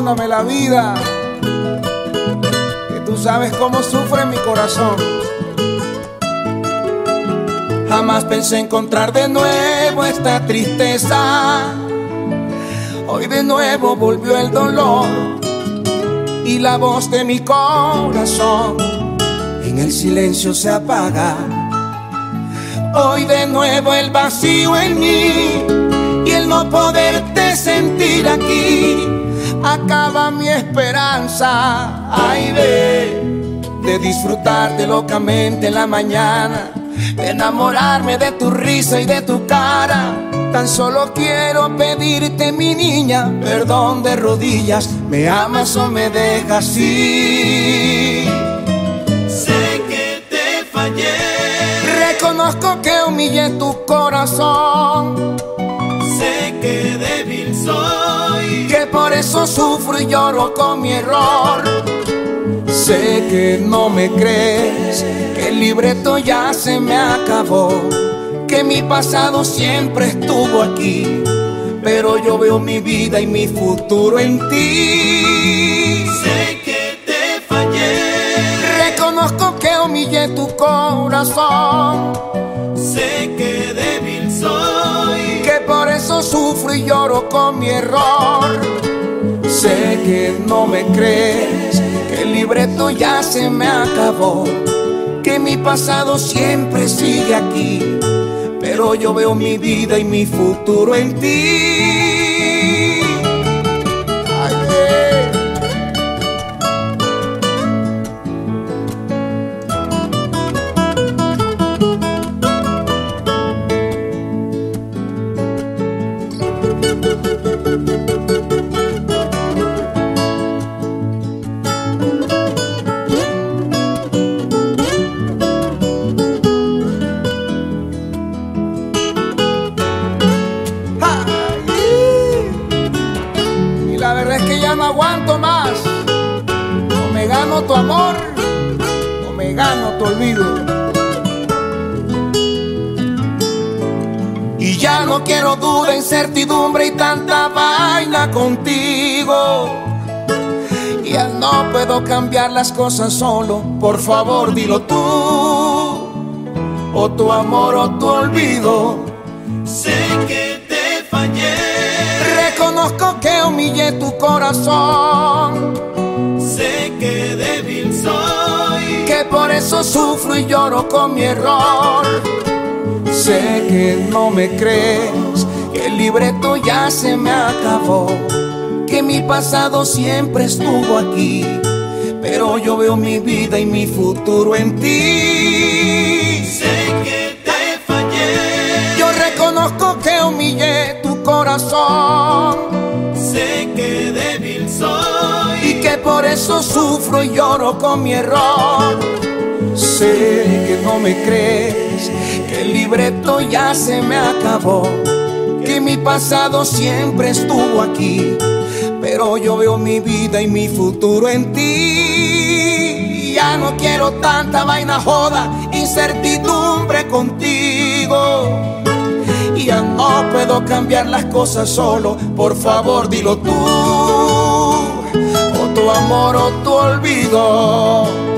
perdóname la vida, que tú sabes cómo sufre mi corazón. Jamás pensé encontrar de nuevo esta tristeza. Hoy de nuevo volvió el dolor y la voz de mi corazón en el silencio se apaga. Hoy de nuevo el vacío en mí y el no poderte sentir aquí acaba mi esperanza. Ay, ve, de disfrutarte locamente en la mañana, de enamorarme de tu risa y de tu cara. Tan solo quiero pedirte, mi niña, perdón de rodillas, me amas o me dejas ir. Sé que te fallé, Reconozco que humillé tu corazón, eso sufro y lloro con mi error. Sé que no me crees, que el libreto ya se me acabó, que mi pasado siempre estuvo aquí, pero yo veo mi vida y mi futuro en ti. Sé que te fallé, Reconozco que humillé tu corazón, sé que débil soy. que por eso sufro y lloro con mi error. Sé que no me crees, que el libreto ya se me acabó, que mi pasado siempre sigue aquí, pero yo veo mi vida y mi futuro en ti. La verdad es que ya no aguanto más. O me gano tu amor, o me gano tu olvido. Y ya no quiero duda, incertidumbre y tanta vaina contigo. Ya no puedo cambiar las cosas solo, por favor dilo tú. O tu amor o tu olvido. Sé que te fallé, Reconozco que humillé tu corazón, sé que débil soy. que por eso sufro y lloro con mi error. Sé que no me crees, que el libreto ya se me acabó, que mi pasado siempre estuvo aquí, pero yo veo mi vida y mi futuro en ti. Sé que te fallé, Yo reconozco que humillé tu corazón. Y que por eso sufro y lloro con mi error. Sé que no me crees, que el libreto ya se me acabó, que mi pasado siempre estuvo aquí, pero yo veo mi vida y mi futuro en ti. Ya no quiero tanta vaina joda, incertidumbre contigo. Ya no puedo cambiar las cosas solo, por favor dilo tú. Tu amor o tu olvido.